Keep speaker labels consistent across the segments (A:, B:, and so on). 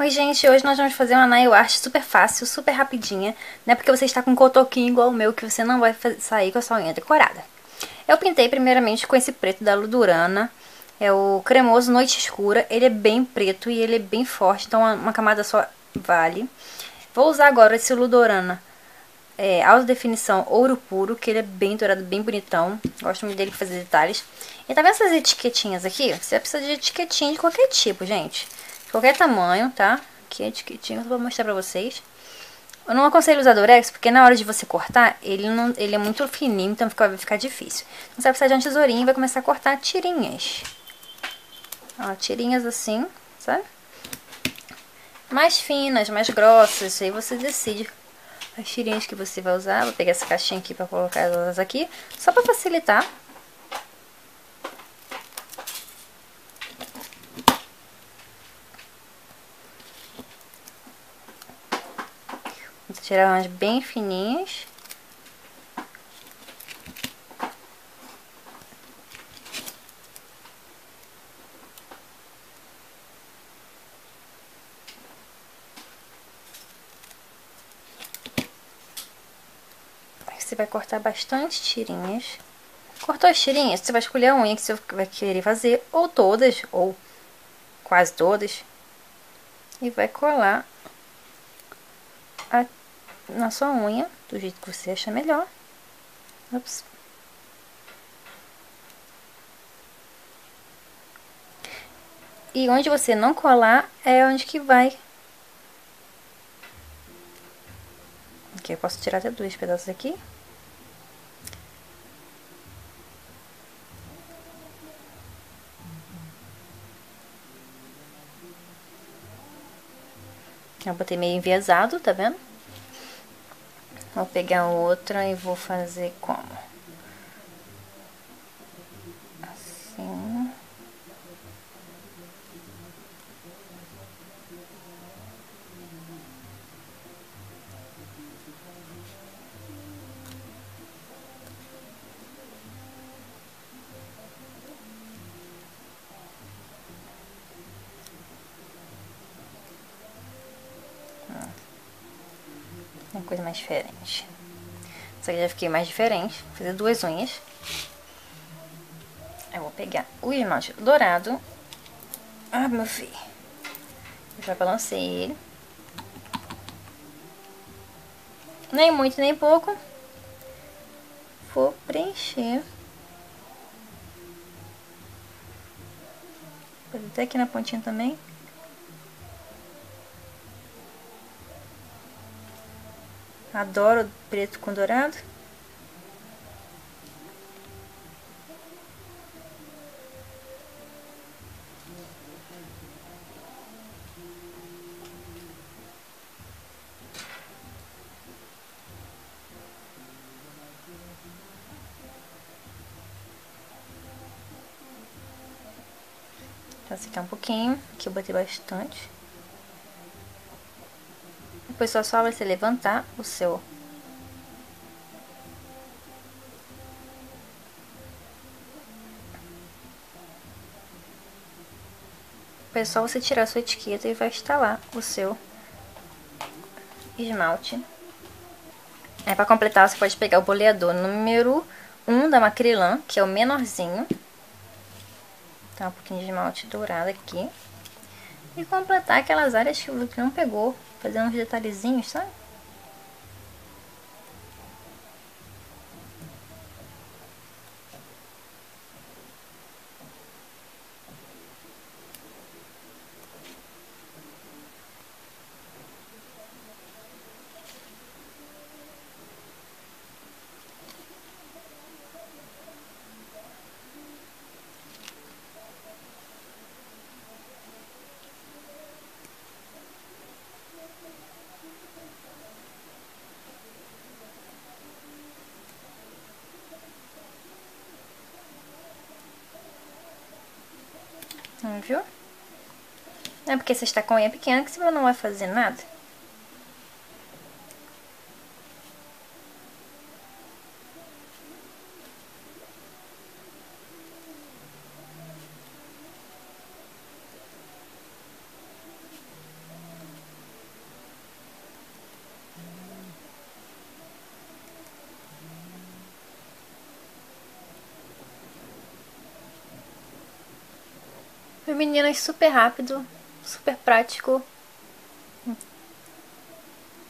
A: Oi gente, hoje nós vamos fazer uma nail art super fácil, super rapidinha Não é porque você está com um cotoquinho igual o meu que você não vai sair com a sua unha decorada Eu pintei primeiramente com esse preto da Ludurana É o cremoso Noite Escura, ele é bem preto e ele é bem forte, então uma camada só vale Vou usar agora esse Ludorana é, alta definição ouro puro, que ele é bem dourado, bem bonitão. Gosto muito dele fazer detalhes. E tá vendo essas etiquetinhas aqui? Você precisa de etiquetinha de qualquer tipo, gente qualquer tamanho, tá? Aqui a eu vou mostrar pra vocês. Eu não aconselho usar durex, porque na hora de você cortar, ele, não, ele é muito fininho, então fica, vai ficar difícil. Então você vai precisar de uma tesourinha e vai começar a cortar tirinhas. Ó, tirinhas assim, sabe? Mais finas, mais grossas, aí você decide as tirinhas que você vai usar. Vou pegar essa caixinha aqui pra colocar elas aqui, só pra facilitar. Tirar umas bem fininhas. Você vai cortar bastante tirinhas. Cortou as tirinhas, você vai escolher a unha que você vai querer fazer, ou todas, ou quase todas. E vai colar na sua unha, do jeito que você achar melhor. Ups. E onde você não colar é onde que vai. Aqui eu posso tirar até dois pedaços aqui. Eu botei meio enviesado, tá vendo? Vou pegar outra e vou fazer como? Assim. Uma coisa mais diferente. Essa já fiquei mais diferente. Vou fazer duas unhas. Eu vou pegar o esmalte dourado. Ah, meu filho. Já balancei ele. Nem muito, nem pouco. Vou preencher. Até aqui na pontinha também. Adoro preto com dourado. Então, secar um pouquinho, que eu botei bastante. Depois só só você levantar o seu é só você tirar a sua etiqueta e vai instalar o seu esmalte. Aí para completar você pode pegar o boleador número 1 da Macrylan, que é o menorzinho. Tá um pouquinho de esmalte dourado aqui. E completar aquelas áreas que não pegou fazer uns detalhezinhos, sabe? Viu? Não é porque você está com a unha pequena que você não vai fazer nada. Meninas, super rápido, super prático.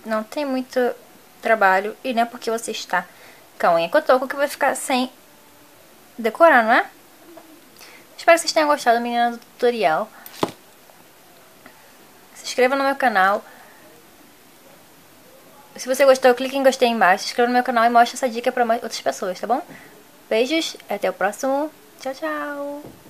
A: Não tem muito trabalho e não é porque você está com a unha cotoco que vai ficar sem decorar, não é? Espero que vocês tenham gostado, menina, do tutorial. Se inscreva no meu canal. Se você gostou, clique em gostei embaixo, se inscreva no meu canal e mostre essa dica para outras pessoas, tá bom? Beijos, até o próximo. Tchau, tchau.